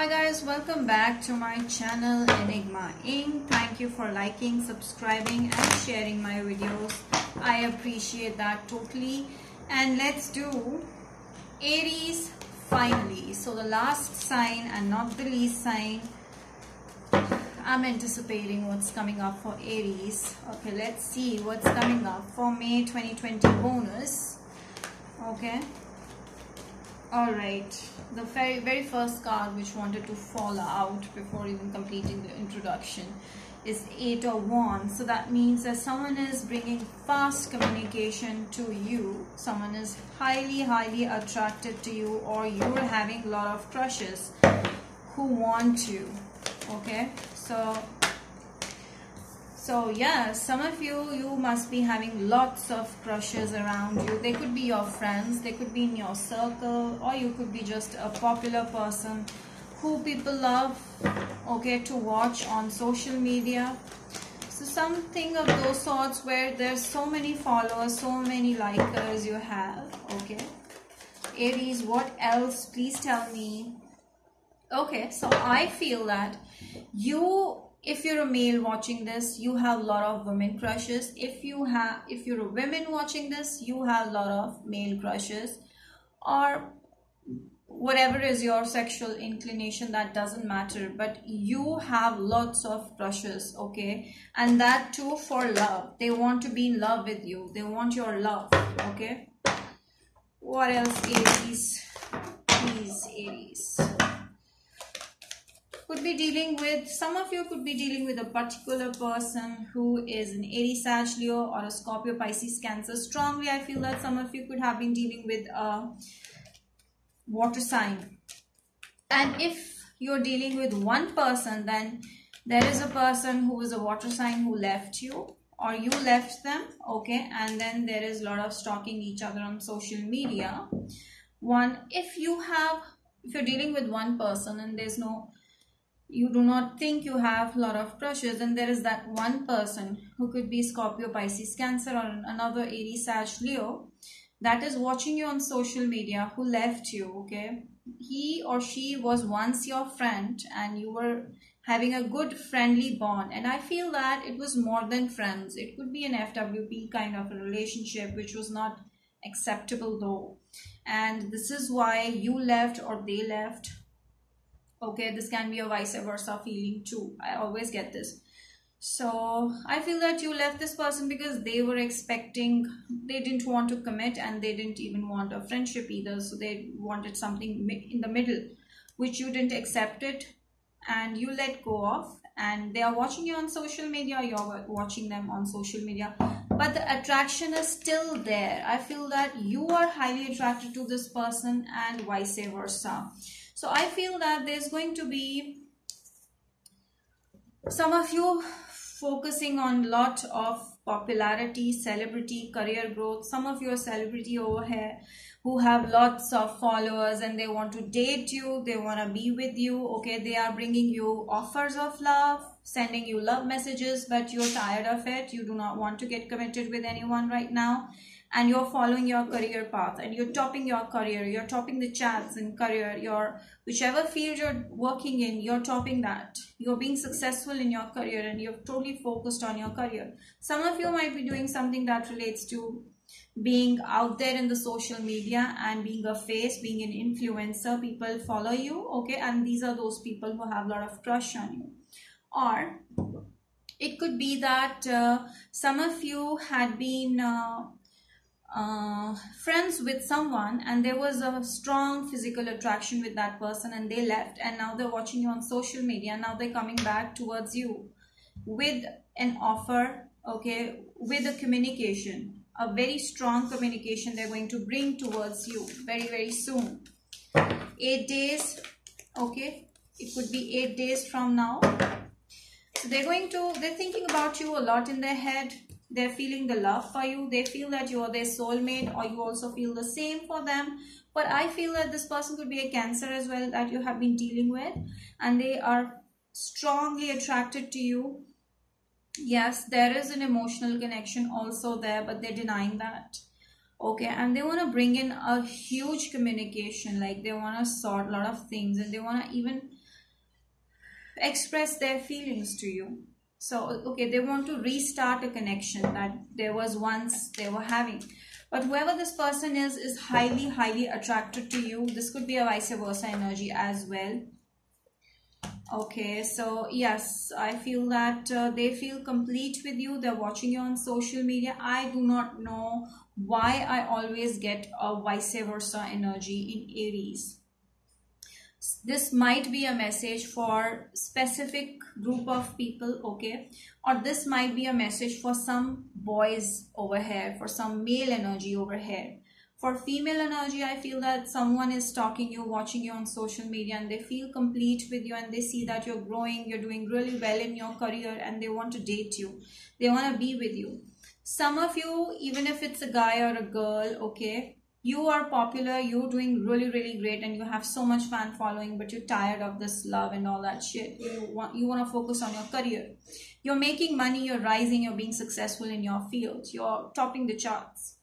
Hi guys, welcome back to my channel Enigma Inc. Thank you for liking, subscribing and sharing my videos. I appreciate that totally. And let's do Aries finally. So the last sign and not the least sign. I'm anticipating what's coming up for Aries. Okay, let's see what's coming up for May 2020 bonus. Okay all right. The very very first card which wanted to fall out before even completing the introduction is eight of wands. So that means that someone is bringing fast communication to you. Someone is highly highly attracted to you or you're having a lot of crushes who want you. Okay? So so yeah some of you you must be having lots of crushes around you. They could be your friends they could be in your circle or you could be just a popular person who people love okay to watch on social media. So something of those sorts where there's so many followers so many likers you have okay. Aries what else? Please tell me. Okay so i feel that you if you're a male watching this you have a lot of women crushes. If you have if you're a woman watching this you have a lot of male crushes. Or whatever is your sexual inclination that doesn't matter. But you have lots of crushes okay? And that too for love. They want to be in love with you. They want your love okay? What else aries? Please aries could be dealing with some of you could be dealing with a particular person who is an Aries, Sag, Leo or a Scorpio, Pisces, Cancer. Strongly, I feel that some of you could have been dealing with a water sign. And if you're dealing with one person, then there is a person who is a water sign who left you or you left them, okay? And then there is a lot of stalking each other on social media. One, if you have, if you're dealing with one person and there's no you do not think you have a lot of crushes and there is that one person who could be Scorpio, Pisces, Cancer or another Aries, Sag, Leo that is watching you on social media who left you, okay? He or she was once your friend and you were having a good friendly bond and I feel that it was more than friends. It could be an FWB kind of a relationship which was not acceptable though and this is why you left or they left okay this can be a vice versa feeling too. I always get this. So i feel that you left this person because they were expecting they didn't want to commit and they didn't even want a friendship either. So they wanted something in the middle which you didn't accept it and you let go of. And they are watching you on social media you're watching them on social media but the attraction is still there. I feel that you are highly attracted to this person and vice versa so I feel that there's going to be some of you focusing on lot of popularity, celebrity, career growth. Some of your celebrity over here who have lots of followers and they want to date you, they want to be with you. Okay, they are bringing you offers of love, sending you love messages, but you're tired of it. You do not want to get committed with anyone right now and you're following your career path and you're topping your career you're topping the charts in career your whichever field you're working in you're topping that. You're being successful in your career and you're totally focused on your career. Some of you might be doing something that relates to being out there in the social media and being a face being an influencer. People follow you okay? And these are those people who have a lot of crush on you. Or it could be that uh, some of you had been uh, uh, friends with someone and there was a strong physical attraction with that person and they left and now they're watching you on social media now they're coming back towards you with an offer okay with a communication a very strong communication they're going to bring towards you very very soon. Eight days okay it could be eight days from now. So they're going to they're thinking about you a lot in their head they're feeling the love for you. They feel that you're their soulmate or you also feel the same for them. But i feel that this person could be a cancer as well that you have been dealing with and they are strongly attracted to you. Yes there is an emotional connection also there but they're denying that. Okay and they want to bring in a huge communication like they want to sort a lot of things and they want to even express their feelings to you so okay they want to restart a connection that there was once they were having. But whoever this person is is highly highly attracted to you. This could be a vice versa energy as well. Okay so yes i feel that uh, they feel complete with you. They're watching you on social media. I do not know why i always get a vice versa energy in aries this might be a message for specific group of people okay? Or this might be a message for some boys over here for some male energy over here. For female energy i feel that someone is stalking you watching you on social media and they feel complete with you and they see that you're growing you're doing really well in your career and they want to date you. They want to be with you. Some of you even if it's a guy or a girl okay you are popular you're doing really really great and you have so much fan following but you're tired of this love and all that shit you want you want to focus on your career you're making money you're rising you're being successful in your field you're topping the charts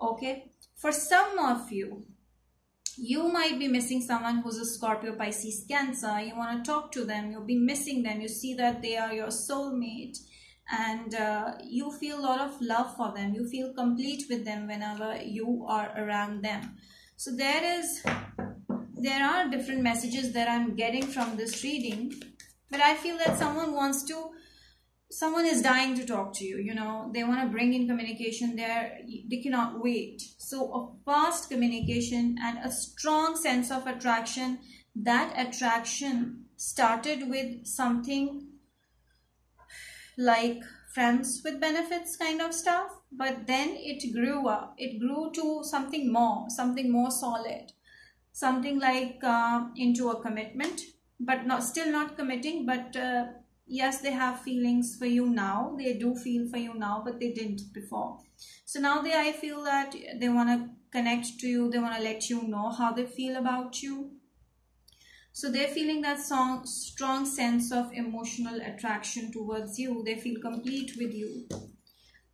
okay for some of you, you might be missing someone who's a Scorpio, Pisces, Cancer. You want to talk to them. You'll be missing them. You see that they are your soulmate and uh, you feel a lot of love for them. You feel complete with them whenever you are around them. So there is, there are different messages that I'm getting from this reading. But I feel that someone wants to someone is dying to talk to you you know they want to bring in communication there they cannot wait so a fast communication and a strong sense of attraction that attraction started with something like friends with benefits kind of stuff but then it grew up. It grew to something more something more solid. Something like uh, into a commitment but not still not committing but uh, yes they have feelings for you now. They do feel for you now but they didn't before. So now they i feel that they want to connect to you. They want to let you know how they feel about you so they're feeling that song, strong sense of emotional attraction towards you. They feel complete with you.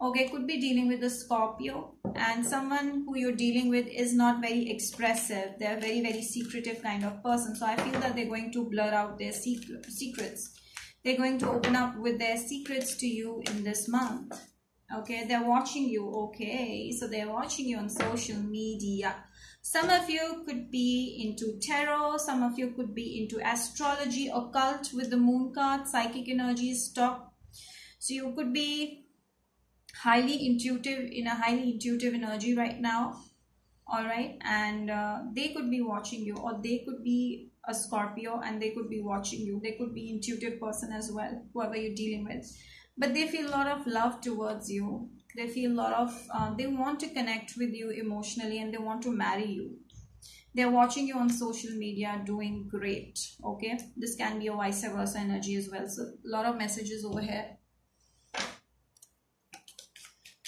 Okay could be dealing with a scorpio. And someone who you're dealing with is not very expressive. They're very very secretive kind of person. So i feel that they're going to blur out their secret, secrets. They're going to open up with their secrets to you in this month. Okay they're watching you. Okay so they're watching you on social media some of you could be into tarot some of you could be into astrology occult with the moon card psychic energies stock so you could be highly intuitive in a highly intuitive energy right now all right and uh, they could be watching you or they could be a Scorpio and they could be watching you. They could be intuitive person as well, whoever you're dealing with. But they feel a lot of love towards you. They feel a lot of, uh, they want to connect with you emotionally and they want to marry you. They're watching you on social media doing great. Okay. This can be a vice versa energy as well. So a lot of messages over here.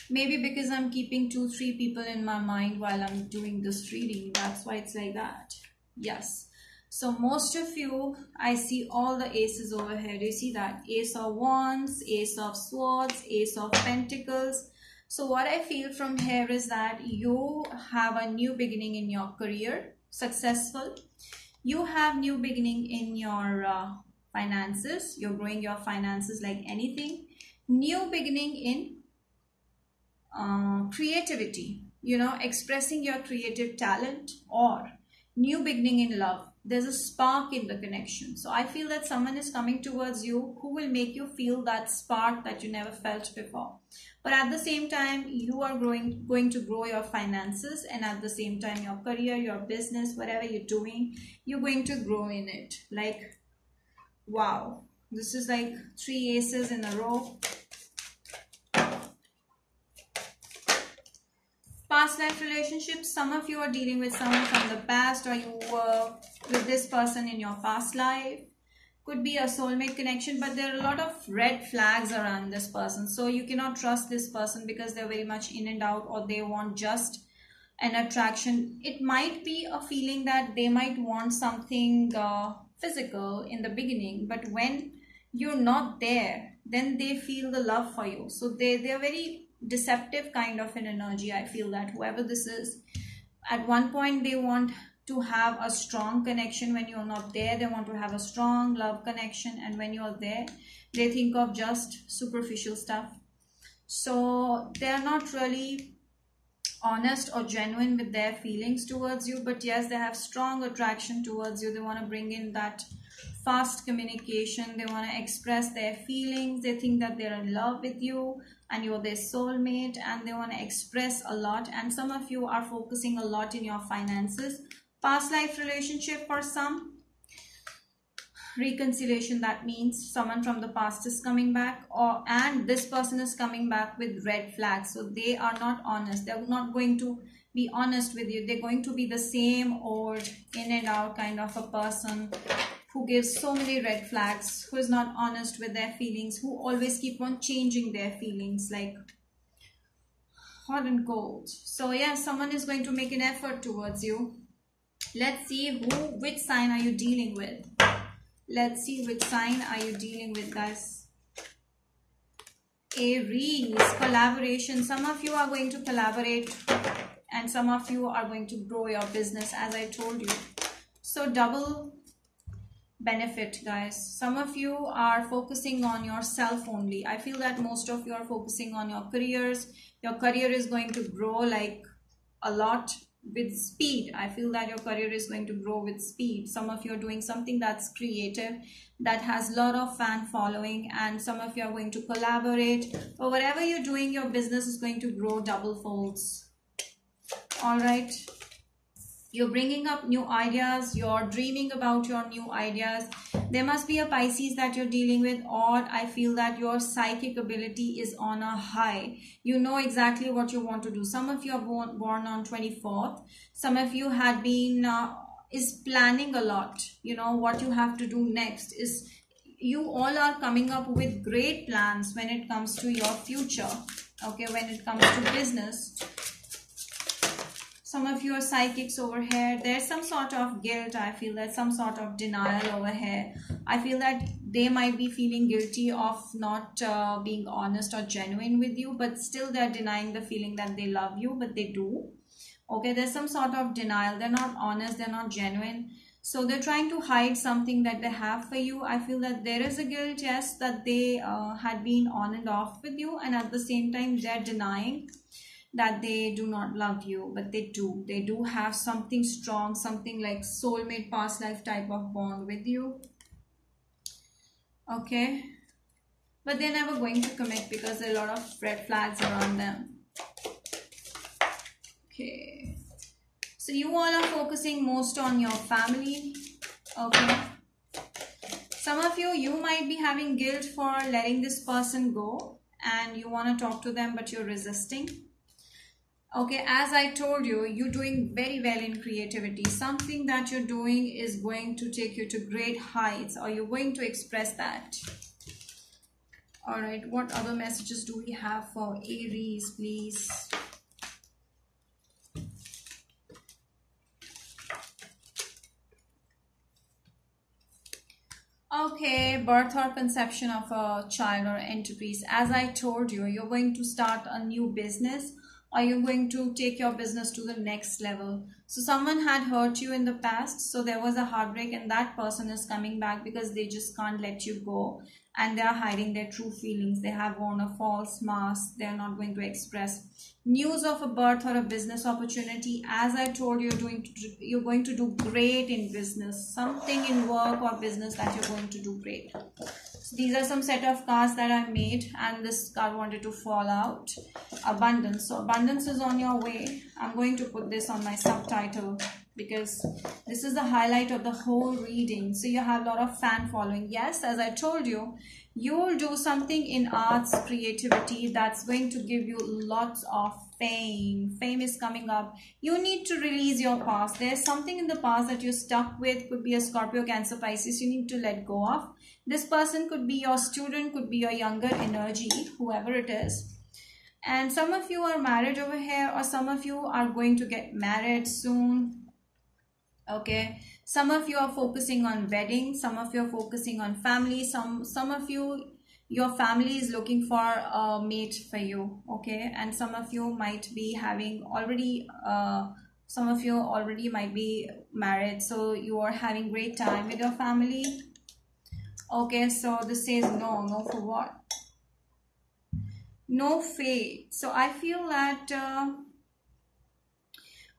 Maybe because I'm keeping two, three people in my mind while I'm doing this reading. That's why it's like that. Yes. So most of you, I see all the aces over here. Do you see that? Ace of Wands, Ace of Swords, Ace of Pentacles. So what I feel from here is that you have a new beginning in your career, successful. You have new beginning in your uh, finances. You're growing your finances like anything. New beginning in uh, creativity, you know, expressing your creative talent or new beginning in love there's a spark in the connection. So I feel that someone is coming towards you who will make you feel that spark that you never felt before. But at the same time, you are growing, going to grow your finances and at the same time, your career, your business, whatever you're doing, you're going to grow in it. Like, wow, this is like three aces in a row. Past life relationships some of you are dealing with someone from the past or you were with this person in your past life. Could be a soulmate connection but there are a lot of red flags around this person. So you cannot trust this person because they're very much in and out or they want just an attraction. It might be a feeling that they might want something uh, physical in the beginning but when you're not there then they feel the love for you. So they they're very deceptive kind of an energy i feel that whoever this is at one point they want to have a strong connection when you're not there. They want to have a strong love connection and when you're there they think of just superficial stuff. So they're not really honest or genuine with their feelings towards you but yes they have strong attraction towards you. They want to bring in that fast communication. They want to express their feelings. They think that they're in love with you and you're their soulmate and they want to express a lot. And some of you are focusing a lot in your finances. Past life relationship for some reconciliation that means someone from the past is coming back or and this person is coming back with red flags. So they are not honest. They're not going to be honest with you. They're going to be the same old in and out kind of a person who gives so many red flags who is not honest with their feelings who always keep on changing their feelings like hot and cold. So yeah someone is going to make an effort towards you. Let's see who which sign are you dealing with. Let's see which sign are you dealing with guys. Aries collaboration. Some of you are going to collaborate and some of you are going to grow your business as i told you. So double benefit guys. Some of you are focusing on yourself only. I feel that most of you are focusing on your careers. Your career is going to grow like a lot with speed. I feel that your career is going to grow with speed. Some of you are doing something that's creative that has a lot of fan following and some of you are going to collaborate. Or whatever you're doing your business is going to grow double folds. All right you're bringing up new ideas you're dreaming about your new ideas. There must be a pisces that you're dealing with or i feel that your psychic ability is on a high. You know exactly what you want to do. Some of you are born, born on 24th some of you had been uh, is planning a lot. You know what you have to do next is you all are coming up with great plans when it comes to your future okay when it comes to business some of you are psychics over here there's some sort of guilt. I feel that some sort of denial over here. I feel that they might be feeling guilty of not uh, being honest or genuine with you but still they're denying the feeling that they love you but they do. Okay there's some sort of denial. They're not honest they're not genuine. So they're trying to hide something that they have for you. I feel that there is a guilt yes that they uh, had been on and off with you and at the same time they're denying that they do not love you but they do. They do have something strong something like soulmate past life type of bond with you. Okay? But they're never going to commit because there are a lot of red flags around them. Okay. So you all are focusing most on your family. Okay? Some of you you might be having guilt for letting this person go and you want to talk to them but you're resisting okay as i told you you're doing very well in creativity. Something that you're doing is going to take you to great heights or you're going to express that. All right what other messages do we have for aries please? Okay, birth or conception of a child or enterprise. As I told you, you're going to start a new business are you going to take your business to the next level? So someone had hurt you in the past so there was a heartbreak and that person is coming back because they just can't let you go and they are hiding their true feelings. They have worn a false mask. They are not going to express news of a birth or a business opportunity. As i told you you're doing to, you're going to do great in business. Something in work or business that you're going to do great these are some set of cards that I made and this card wanted to fall out. Abundance. So abundance is on your way. I'm going to put this on my subtitle because this is the highlight of the whole reading. So you have a lot of fan following. Yes, as I told you, you will do something in arts, creativity that's going to give you lots of fame fame is coming up you need to release your past there's something in the past that you're stuck with could be a scorpio cancer pisces you need to let go of this person could be your student could be your younger energy whoever it is. And some of you are married over here or some of you are going to get married soon. Okay? Some of you are focusing on wedding some of you are focusing on family some some of you your family is looking for a mate for you. Okay? And some of you might be having already uh, some of you already might be married so you are having great time with your family okay so this says no no for what? No fate. So i feel that uh,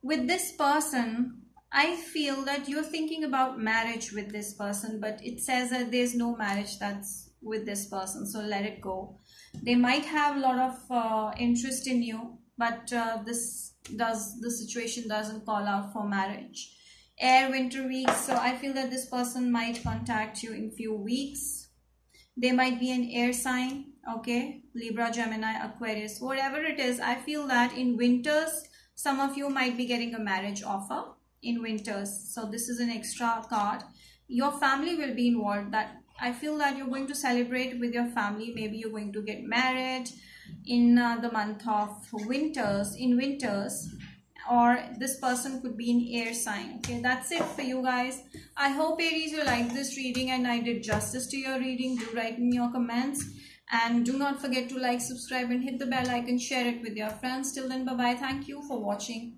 with this person i feel that you're thinking about marriage with this person but it says that there's no marriage that's with this person so let it go. They might have a lot of uh, interest in you but uh, this does the situation doesn't call out for marriage air winter weeks. So i feel that this person might contact you in few weeks. They might be an air sign okay? Libra gemini aquarius whatever it is i feel that in winters some of you might be getting a marriage offer in winters. So this is an extra card. Your family will be involved. That i feel that you're going to celebrate with your family. Maybe you're going to get married in uh, the month of winters. In winters or this person could be an air sign. Okay that's it for you guys. I hope aries you like this reading and i did justice to your reading. Do write in your comments. And do not forget to like subscribe and hit the bell icon. Share it with your friends. Till then bye bye thank you for watching